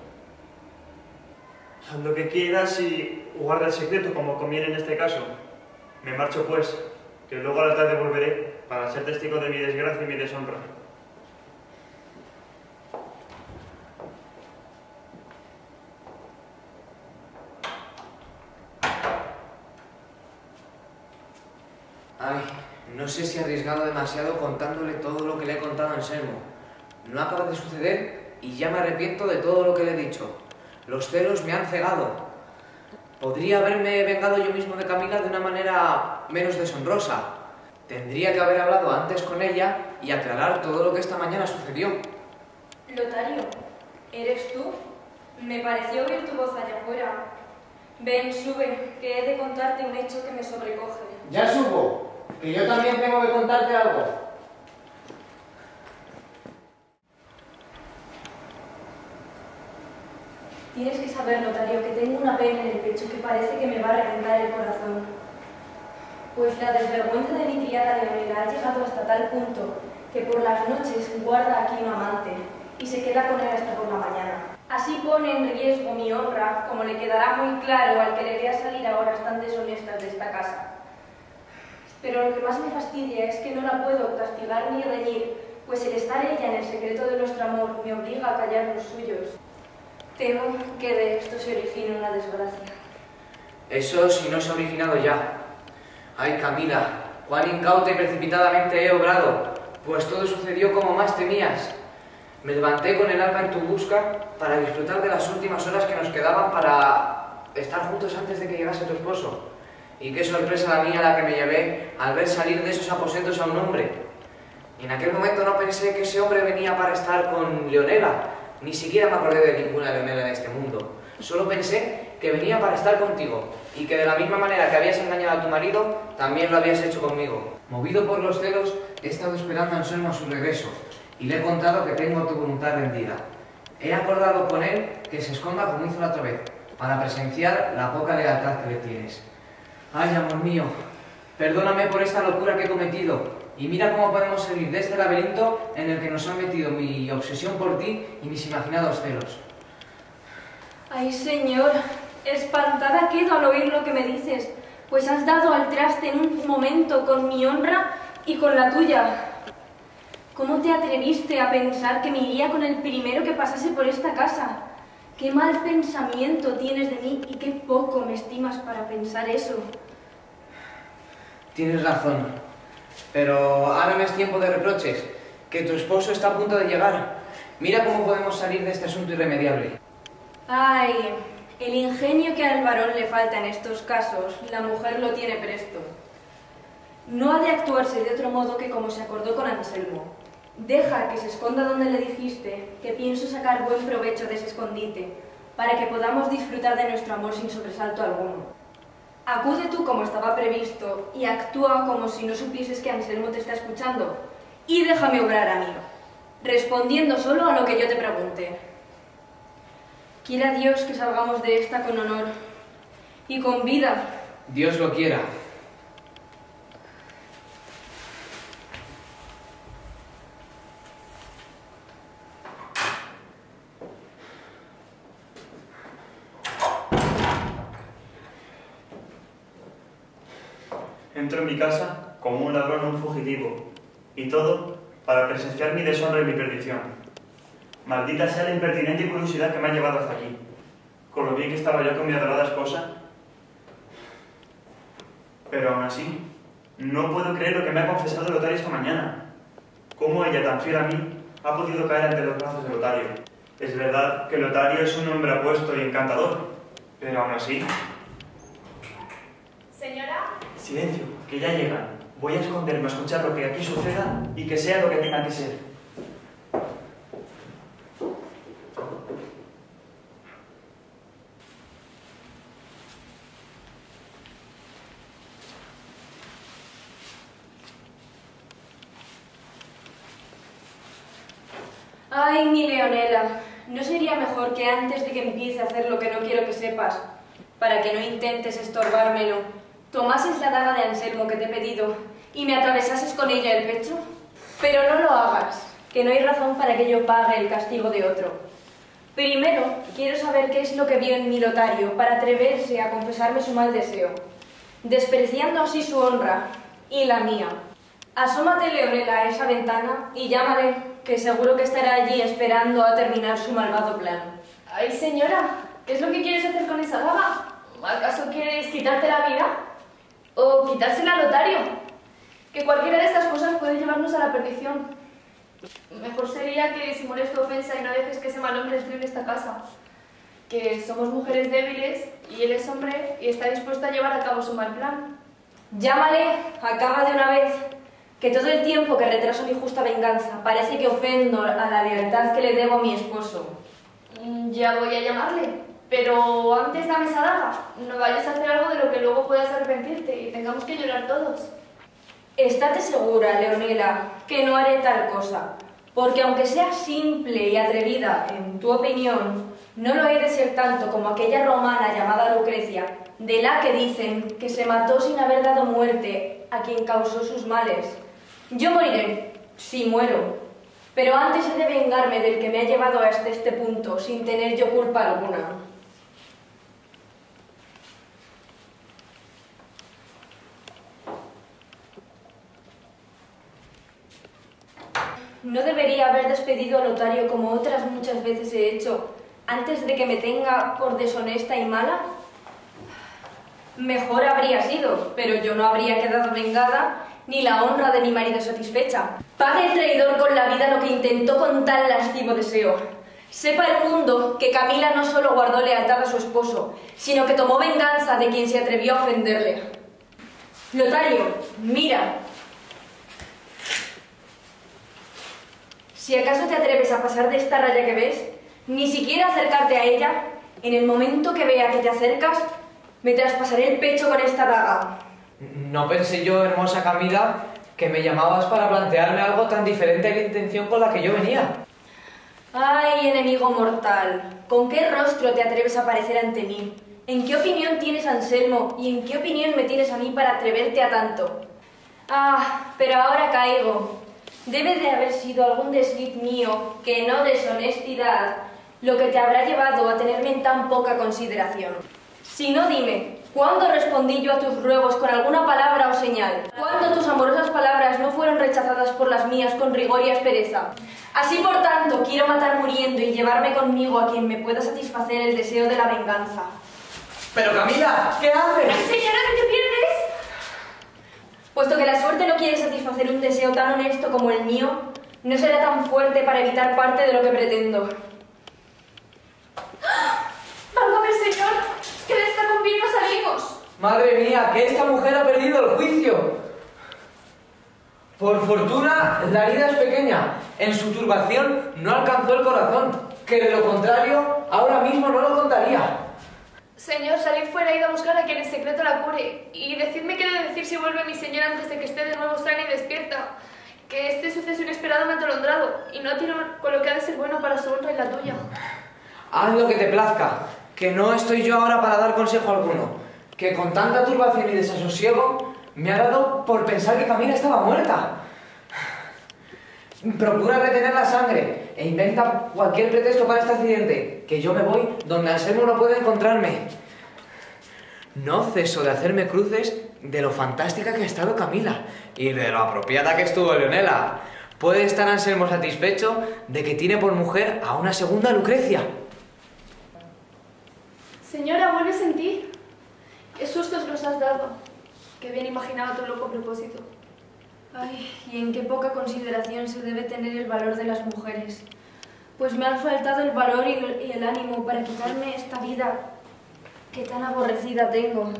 Speaker 5: Haz lo que quieras y guarda el secreto como conviene en este caso. Me marcho pues, que luego a la tarde volveré para ser testigo de mi desgracia y mi deshonra.
Speaker 6: Ay, no sé si he arriesgado demasiado contándole todo lo que le he contado a Anselmo. No acaba de suceder y ya me arrepiento de todo lo que le he dicho. Los celos me han cegado. Podría haberme vengado yo mismo de Camila de una manera menos deshonrosa. Tendría que haber hablado antes con ella y aclarar todo lo que esta mañana sucedió.
Speaker 7: Lotario, ¿eres tú? Me pareció oír tu voz allá afuera. Ven, sube, que he de contarte un hecho que me sobrecoge.
Speaker 6: Ya subo, que yo también tengo que contarte algo.
Speaker 7: Tienes que saber, notario, que tengo una pena en el pecho que parece que me va a reventar el corazón. Pues la desvergüenza de mi criada Leonela ha llegado hasta tal punto que por las noches guarda aquí un amante y se queda con él hasta por la mañana. Así pone en riesgo mi honra, como le quedará muy claro al que le vea salir a horas tan deshonestas de esta casa. Pero lo que más me fastidia es que no la puedo castigar ni reñir, pues el estar ella en el secreto de nuestro amor me obliga a callar los suyos. Temo que de esto se origine una desgracia.
Speaker 6: Eso si no se ha originado ya. Ay, Camila, cuán incauta y precipitadamente he obrado, pues todo sucedió como más temías. Me levanté con el alma en tu busca para disfrutar de las últimas horas que nos quedaban para estar juntos antes de que llegase tu esposo. Y qué sorpresa la mía la que me llevé al ver salir de esos aposentos a un hombre. Y en aquel momento no pensé que ese hombre venía para estar con Leonela. Ni siquiera me acordé de ninguna Leonela en este mundo. Solo pensé que venía para estar contigo y que de la misma manera que habías engañado a tu marido, también lo habías hecho conmigo. Movido por los celos, he estado esperando a Anselmo a su regreso y le he contado que tengo tu voluntad rendida. He acordado con él que se esconda como hizo la otra vez, para presenciar la poca lealtad que le tienes. Ay, amor mío, perdóname por esta locura que he cometido y mira cómo podemos salir de este laberinto en el que nos han metido mi obsesión por ti y mis imaginados celos.
Speaker 7: Ay, señor, espantada quedo al oír lo que me dices, pues has dado al traste en un momento con mi honra y con la tuya. ¿Cómo te atreviste a pensar que me iría con el primero que pasase por esta casa? Qué mal pensamiento tienes de mí y qué poco me estimas para pensar eso.
Speaker 6: Tienes razón, pero ahora no es tiempo de reproches, que tu esposo está a punto de llegar. Mira cómo podemos salir de este asunto irremediable.
Speaker 7: Ay, el ingenio que al varón le falta en estos casos, la mujer lo tiene presto. No ha de actuarse de otro modo que como se acordó con Anselmo. Deja que se esconda donde le dijiste que pienso sacar buen provecho de ese escondite, para que podamos disfrutar de nuestro amor sin sobresalto alguno. Acude tú como estaba previsto y actúa como si no supieses que Anselmo te está escuchando. Y déjame obrar a mí, respondiendo solo a lo que yo te pregunte. Quiera Dios que salgamos de esta con honor y con vida.
Speaker 6: Dios lo quiera.
Speaker 5: Entro en mi casa como un ladrón o un fugitivo, y todo para presenciar mi deshonra y mi perdición. Maldita sea la impertinente curiosidad que me ha llevado hasta aquí, con lo bien que estaba yo con mi adorada esposa. Pero aún así, no puedo creer lo que me ha confesado Lotario esta mañana. ¿Cómo ella, tan fiel a mí, ha podido caer ante los brazos de Lotario? Es verdad que Lotario es un hombre apuesto y encantador, pero aún así...
Speaker 3: Señora,
Speaker 5: Silencio, que ya llegan. Voy a esconderme a escuchar lo que aquí suceda y que sea lo que tenga que ser.
Speaker 7: Ay, mi Leonela, ¿no sería mejor que antes de que empiece a hacer lo que no quiero que sepas, para que no intentes estorbármelo, tomases la daga de Anselmo que te he pedido y me atravesases con ella el pecho? Pero no lo hagas, que no hay razón para que yo pague el castigo de otro. Primero, quiero saber qué es lo que vio en mi Lotario para atreverse a confesarme su mal deseo, despreciando así su honra y la mía. Asómate, Leonela, a esa ventana y llámale, que seguro que estará allí esperando a terminar su malvado plan.
Speaker 3: ay señora, ¿qué es lo que quieres hacer con esa daga? ¿Acaso quieres quitarte la vida? ¿O quitársela al lotario? Que cualquiera de estas cosas puede llevarnos a la perdición. Mejor sería que simules tu ofensa y no dejes que ese mal hombre destruya esta casa. Que somos mujeres débiles y él es hombre y está dispuesto a llevar a cabo su mal plan.
Speaker 7: Llámale, acaba de una vez, que todo el tiempo que retraso mi justa venganza parece que ofendo a la lealtad que le debo a mi esposo.
Speaker 3: Mm, Ya voy a llamarle, pero antes dame esa daga. No vayas a hacer algo de lo que luego puedas arrepentirte y tengamos que llorar todos.
Speaker 7: Estate segura, Leonela, que no haré tal cosa, porque aunque sea simple y atrevida en tu opinión, No lo he de ser tanto como aquella romana llamada Lucrecia, de la que dicen que se mató sin haber dado muerte a quien causó sus males. Yo moriré, si muero, pero antes he de vengarme del que me ha llevado hasta este punto sin tener yo culpa alguna. No debería haber despedido a Lotario como otras muchas veces he hecho, antes de que me tenga por deshonesta y mala. Mejor habría sido, pero yo no habría quedado vengada ni la honra de mi marido satisfecha. Pague el traidor con la vida lo que intentó con tan lascivo deseo. Sepa el mundo que Camila no solo guardó lealtad a su esposo, sino que tomó venganza de quien se atrevió a ofenderle. Lotario, mira. Si acaso te atreves a pasar de esta raya que ves, ni siquiera acercarte a ella, en el momento que vea que te acercas, me traspasaré el pecho con esta daga.
Speaker 6: No pensé yo, hermosa Camila, que me llamabas para plantearme algo tan diferente a la intención con la que yo venía.
Speaker 7: Ay, enemigo mortal, ¿con qué rostro te atreves a aparecer ante mí? ¿En qué opinión tienes Anselmo y en qué opinión me tienes a mí para atreverte a tanto? Ah, pero ahora caigo. Debe de haber sido algún desliz mío, que no deshonestidad, lo que te habrá llevado a tenerme en tan poca consideración. Si no, dime, ¿cuándo respondí yo a tus ruegos con alguna palabra o señal? ¿Cuándo tus amorosas palabras no fueron rechazadas por las mías con rigor y aspereza? Así, por tanto, quiero matar muriendo y llevarme conmigo a quien me pueda satisfacer el deseo de la venganza.
Speaker 6: Pero Camila, ¿qué haces?
Speaker 7: Señora, ¿qué te pierdes? Puesto que la suerte no quiere satisfacer un deseo tan honesto como el mío, no será tan fuerte para evitar parte de lo que pretendo.
Speaker 3: ¡Válgame, señor! ¡Que de esta con bien no salimos!
Speaker 6: Madre mía, que esta mujer ha perdido el juicio. Por fortuna, la herida es pequeña. En su turbación no alcanzó el corazón, que de lo contrario, ahora mismo no lo contaría.
Speaker 3: Señor, salid fuera id a buscar a quien en secreto la cure. Y decidme qué de decir si vuelve mi señor antes de que esté de nuevo sana y despierta. Que este suceso inesperado me ha atolondrado y no tiro con lo que ha de ser bueno para su honra y la tuya.
Speaker 6: Haz lo que te plazca, que no estoy yo ahora para dar consejo alguno. Que con tanta turbación y desasosiego me ha dado por pensar que Camila estaba muerta. Procura retener la sangre e inventa cualquier pretexto para este accidente, que yo me voy donde Anselmo no puede encontrarme. No ceso de hacerme cruces de lo fantástica que ha estado Camila y de lo apropiada que estuvo Leonela. Puede estar Anselmo satisfecho de que tiene por mujer a una segunda Lucrecia.
Speaker 3: Señora, vuelves en ti. Qué sustos nos has dado. Qué bien imaginaba tu loco propósito.
Speaker 7: Ay, y en qué poca consideración se debe tener el valor de las mujeres. Pues me han faltado el valor y el- ánimo para quitarme esta vida que tan aborrecida tengo.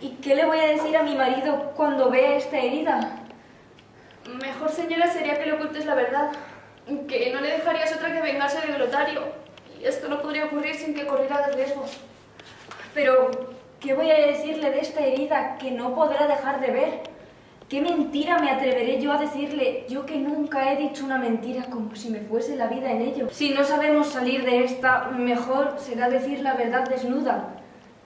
Speaker 7: ¿Y qué le voy a decir a mi marido cuando vea esta herida?
Speaker 3: Mejor, señora, sería que le ocultes la verdad. Que no le dejarías otra que vengarse de Lotario. Y esto no podría ocurrir sin que corriera riesgos.
Speaker 7: Pero, ¿qué voy a decirle de esta herida que no podrá dejar de ver? ¿Qué mentira me atreveré yo a decirle, yo que nunca he dicho una mentira como si me fuese la vida en ello? Si no sabemos salir de esta, mejor será decir la verdad desnuda,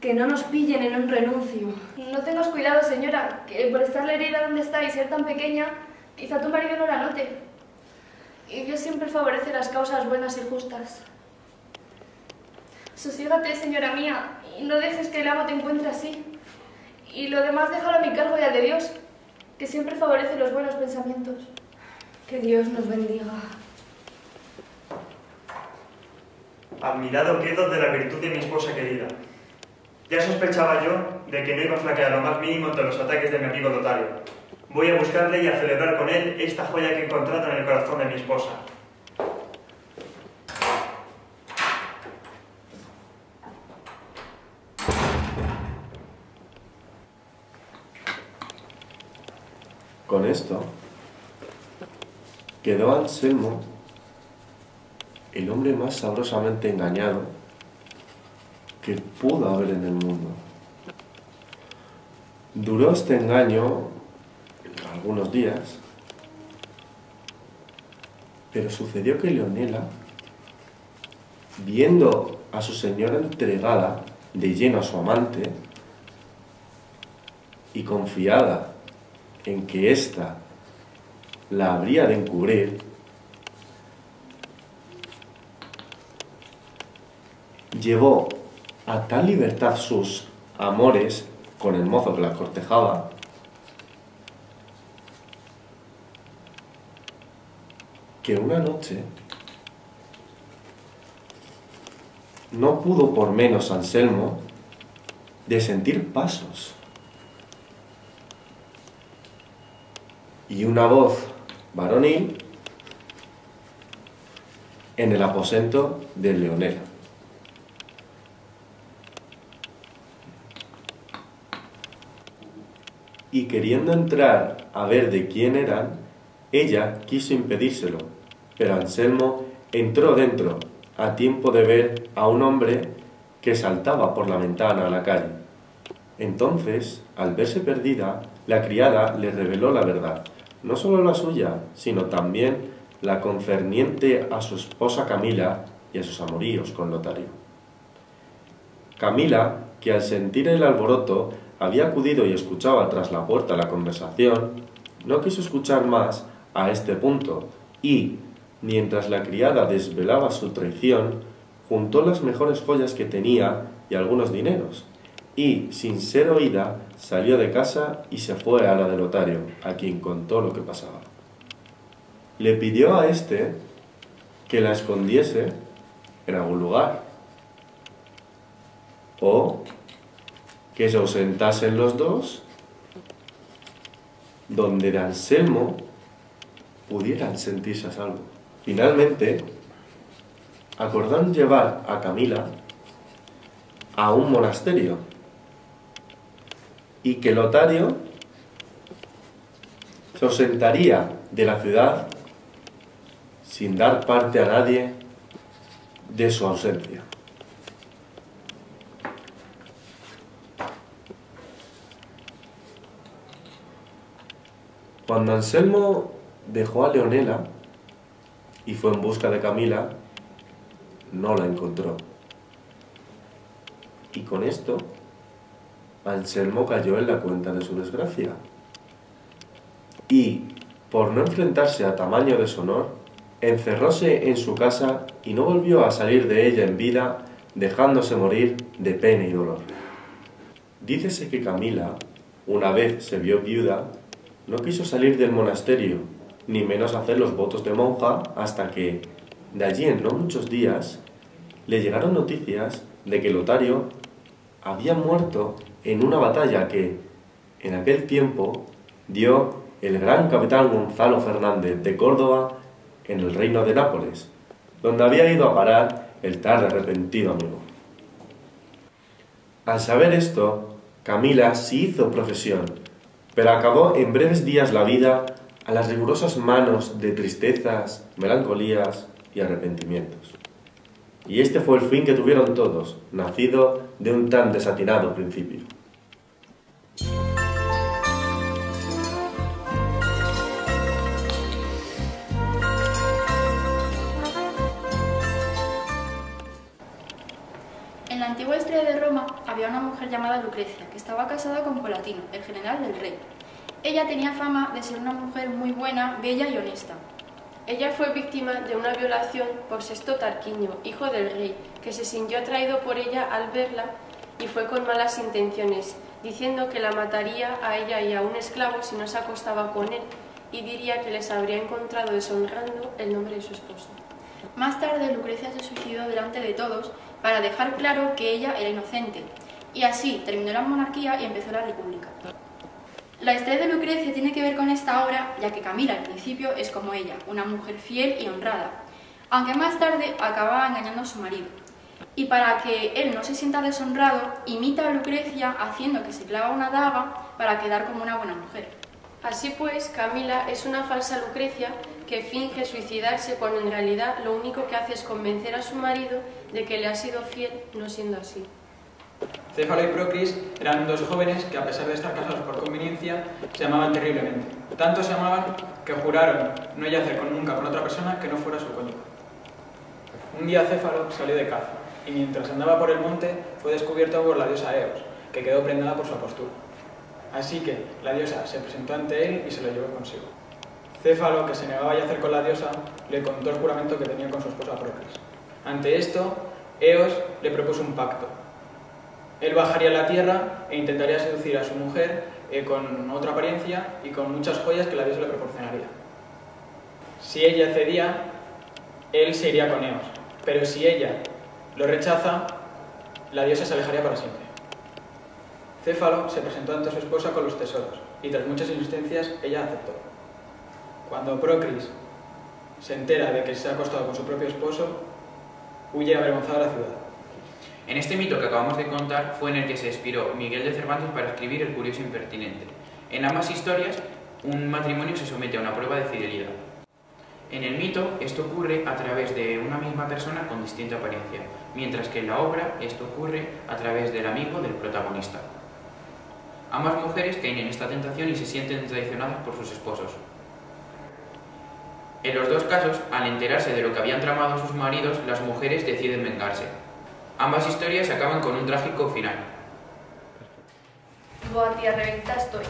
Speaker 7: que no nos pillen en un renuncio.
Speaker 3: No tengas cuidado, señora, que por estar la herida donde está y ser tan pequeña, quizá tu marido no la note. Y Dios siempre favorece las causas buenas y justas. Sosígate, señora mía, y no dejes que el amo te encuentre así. Y lo demás déjalo a mi cargo y al de Dios, que siempre favorece los buenos pensamientos.
Speaker 7: Que Dios nos bendiga.
Speaker 5: Admirado quedo de la virtud de mi esposa querida. Ya sospechaba yo de que no iba a flaquear lo más mínimo ante los ataques de mi amigo Lotario. Voy a buscarle y a celebrar con él esta joya que he encontrado en el corazón de mi esposa.
Speaker 8: Con esto quedó Anselmo el hombre más sabrosamente engañado que pudo haber en el mundo. Duró este engaño algunos días, pero sucedió que Leonela viendo a su señora entregada de lleno a su amante y confiada en que ésta la habría de encubrir, llevó a tal libertad sus amores con el mozo que la cortejaba, que una noche no pudo por menos Anselmo de sentir pasos y una voz varonil en el aposento de Leonela. Y queriendo entrar a ver de quién eran, ella quiso impedírselo, pero Anselmo entró dentro a tiempo de ver a un hombre que saltaba por la ventana a la calle. Entonces, al verse perdida, la criada le reveló la verdad, no solo la suya, sino también la concerniente a su esposa Camila y a sus amoríos con Lotario. Camila, que al sentir el alboroto había acudido y escuchaba tras la puerta la conversación, no quiso escuchar más a este punto y, mientras la criada desvelaba su traición, juntó las mejores joyas que tenía y algunos dineros, y, sin ser oída, salió de casa y se fue a la de Lotario, a quien contó lo que pasaba. Le pidió a éste que la escondiese en algún lugar, o que se ausentasen los dos, donde de Anselmo pudieran sentirse a salvo. Finalmente, acordaron llevar a Camila a un monasterio y que Lotario se ausentaría de la ciudad sin dar parte a nadie de su ausencia. Cuando Anselmo dejó a Leonela y fue en busca de Camila, no la encontró. Y con esto, Anselmo cayó en la cuenta de su desgracia. Y, por no enfrentarse a tamaño deshonor, encerróse en su casa y no volvió a salir de ella en vida, dejándose morir de pena y dolor. Dícese que Camila, una vez se vio viuda, no quiso salir del monasterio, ni menos hacer los votos de monja, hasta que, de allí en no muchos días, le llegaron noticias de que Lotario había muerto en una batalla que, en aquel tiempo, dio el gran capitán Gonzalo Fernández de Córdoba en el reino de Nápoles, donde había ido a parar el tal arrepentido amigo. Al saber esto, Camila sí hizo profesión, pero acabó en breves días la vida a las rigurosas manos de tristezas, melancolías y arrepentimientos. Y este fue el fin que tuvieron todos, nacido de un tan desatinado principio.
Speaker 9: En la antigua estrella de Roma había una mujer llamada Lucrecia, que estaba casada con Colatino, el general del rey. Ella tenía fama de ser una mujer muy buena, bella y honesta.
Speaker 4: Ella fue víctima de una violación por Sexto Tarquiño, hijo del rey, que se sintió atraído por ella al verla y fue con malas intenciones, diciendo que la mataría a ella y a un esclavo si no se acostaba con él, y diría que les habría encontrado deshonrando el nombre de su esposo.
Speaker 9: Más tarde, Lucrecia se suicidó delante de todos para dejar claro que ella era inocente, y así terminó la monarquía y empezó la república. La historia de Lucrecia tiene que ver con esta obra, ya que Camila al principio es como ella, una mujer fiel y honrada, aunque más tarde acaba engañando a su marido. Y para que él no se sienta deshonrado, imita a Lucrecia haciendo que se clava una daga para quedar como una buena mujer.
Speaker 4: Así pues, Camila es una falsa Lucrecia que finge suicidarse cuando en realidad lo único que hace es convencer a su marido de que le ha sido fiel, no siendo así.
Speaker 10: Céfalo y Procris eran dos jóvenes que, a pesar de estar casados por conveniencia, se amaban terriblemente. Tanto se amaban que juraron no yacer con, nunca con otra persona que no fuera su cónyuge. Un día Céfalo salió de caza y mientras andaba por el monte fue descubierto por la diosa Eos, que quedó prendada por su apostura. Así que la diosa se presentó ante él y se lo llevó consigo. Céfalo, que se negaba a yacer con la diosa, le contó el juramento que tenía con su esposa Procris. Ante esto, Eos le propuso un pacto. Él bajaría a la tierra e intentaría seducir a su mujer eh, con otra apariencia y con muchas joyas que la diosa le proporcionaría. Si ella cedía, él se iría con Eos, pero si ella lo rechaza, la diosa se alejaría para siempre. Céfalo se presentó ante su esposa con los tesoros y tras muchas insistencias ella aceptó. Cuando Procris se entera de que se ha acostado con su propio esposo, huye avergonzado a la ciudad.
Speaker 11: En este mito que acabamos de contar fue en el que se inspiró Miguel de Cervantes para escribir El curioso impertinente. En ambas historias, un matrimonio se somete a una prueba de fidelidad. En el mito, esto ocurre a través de una misma persona con distinta apariencia, mientras que en la obra, esto ocurre a través del amigo del protagonista. Ambas mujeres caen en esta tentación y se sienten traicionadas por sus esposos. En los dos casos, al enterarse de lo que habían tramado sus maridos, las mujeres deciden vengarse. Ambas historias acaban con un trágico final.
Speaker 3: Buah, tía, reventa estoy.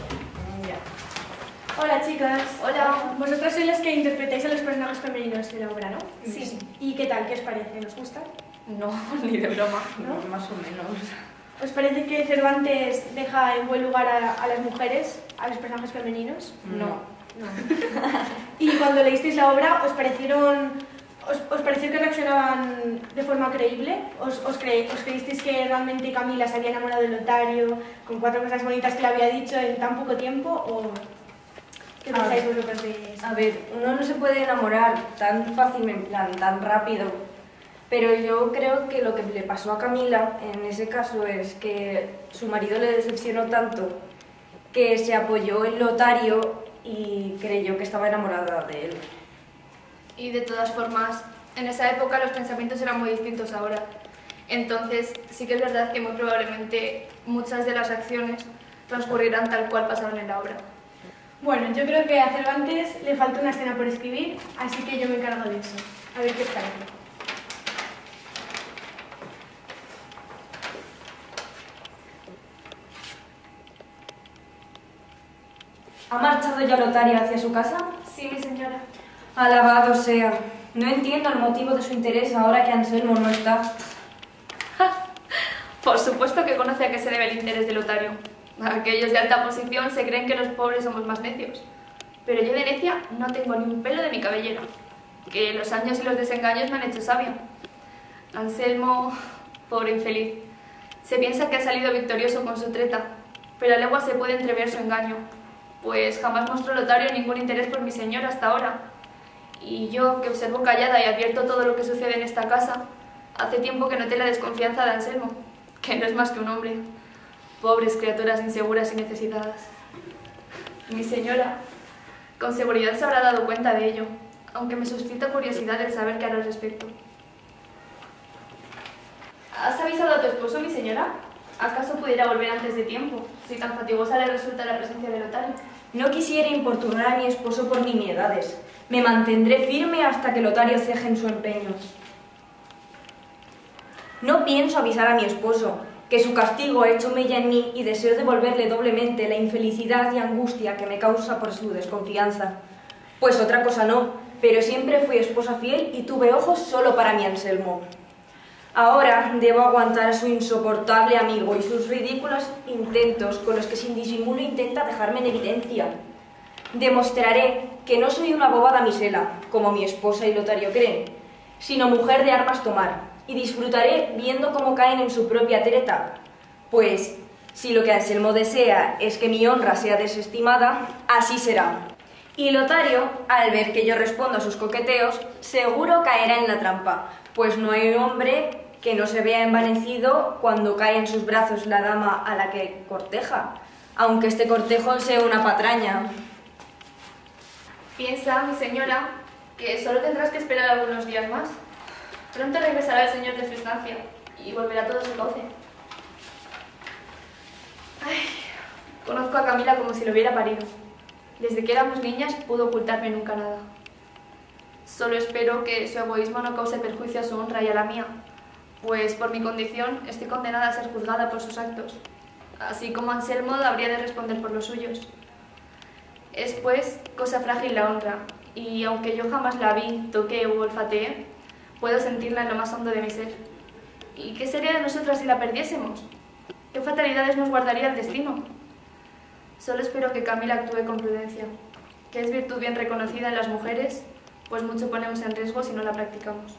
Speaker 12: Hola chicas.
Speaker 3: Hola.
Speaker 12: Vosotras sois las que interpretáis a los personajes femeninos de la obra, ¿no?
Speaker 3: Sí.
Speaker 12: ¿Y qué tal? ¿Qué os parece? ¿Os gusta?
Speaker 3: No, ni de broma.
Speaker 12: ¿No?
Speaker 3: Más o menos.
Speaker 12: ¿Os parece que Cervantes deja en buen lugar a, a las mujeres, a los personajes femeninos?
Speaker 3: No.
Speaker 12: ¿Y cuando leísteis la obra, os parecieron os, os pareció que reaccionaban de forma creíble? ¿Os, os, cre, ¿Os creísteis que realmente Camila se había enamorado de Lotario con cuatro cosas bonitas que le había dicho en tan poco tiempo? ¿O qué pensáis vosotros de eso?
Speaker 7: A ver, uno no se puede enamorar tan en plan, tan rápido. Pero yo creo que lo que le pasó a Camila en ese caso es que su marido le decepcionó tanto que se apoyó en Lotario y creyó que estaba enamorada de él.
Speaker 3: Y de todas formas, en esa época los pensamientos eran muy distintos ahora. Entonces, sí que es verdad que muy probablemente muchas de las acciones transcurrirán tal cual pasaron en la obra.
Speaker 12: Bueno, yo creo que a Cervantes le falta una escena por escribir, así que yo me encargo de eso. A ver qué parece.
Speaker 7: ¿Ha marchado ya Lotario hacia su casa?
Speaker 3: Sí, mi señora.
Speaker 7: Alabado sea. No entiendo el motivo de su interés ahora que Anselmo no está.
Speaker 3: Por supuesto que conoce a qué se debe el interés de Lotario. Aquellos de alta posición se creen que los pobres somos más necios. Pero yo de necia no tengo ni un pelo de mi cabellera. Que los años y los desengaños me han hecho sabia. Anselmo, pobre infeliz, se piensa que ha salido victorioso con su treta, pero a legua se puede entrever su engaño, pues jamás mostró Lotario ningún interés por mi señora hasta ahora. Y yo, que observo callada y advierto todo lo que sucede en esta casa, hace tiempo que noté la desconfianza de Anselmo, que no es más que un hombre. Pobres criaturas inseguras y necesitadas. Mi señora, con seguridad se habrá dado cuenta de ello, aunque me suscita curiosidad el saber qué hará al respecto. ¿Has avisado a tu esposo, mi señora? ¿Acaso pudiera volver antes de tiempo, si tan fatigosa le resulta la presencia de Lotario?
Speaker 7: No quisiera importunar a mi esposo por nimiedades. Me mantendré firme hasta que Lotario ceje en su empeño. No pienso avisar a mi esposo, que su castigo ha hecho mella en mí y deseo devolverle doblemente la infelicidad y angustia que me causa por su desconfianza. Pues otra cosa no, pero siempre fui esposa fiel y tuve ojos solo para mi Anselmo. Ahora debo aguantar a su insoportable amigo y sus ridículos intentos con los que sin disimulo intenta dejarme en evidencia. Demostraré que no soy una boba damisela, como mi esposa y Lotario creen, sino mujer de armas tomar, y disfrutaré viendo cómo caen en su propia treta. Pues, si lo que Anselmo desea es que mi honra sea desestimada, así será. Y Lotario, al ver que yo respondo a sus coqueteos, seguro caerá en la trampa, pues no hay hombre que no se vea envanecido cuando cae en sus brazos la dama a la que corteja, aunque este cortejo sea una patraña.
Speaker 3: Piensa, mi señora, que solo tendrás que esperar algunos días más. Pronto regresará el señor de su estancia y volverá todo su cauce. Ay, conozco a Camila como si lo hubiera parido. Desde que éramos niñas pudo ocultarme nunca nada. Solo espero que su egoísmo no cause perjuicio a su honra y a la mía, pues por mi condición estoy condenada a ser juzgada por sus actos, así como Anselmo habría de responder por los suyos. Es pues cosa frágil la honra, y aunque yo jamás la vi, toqué o olfateé, puedo sentirla en lo más hondo de mi ser. ¿Y qué sería de nosotras si la perdiésemos? ¿Qué fatalidades nos guardaría el destino? Solo espero que Camila actúe con prudencia, que es virtud bien reconocida en las mujeres, pues mucho ponemos en riesgo si no la practicamos.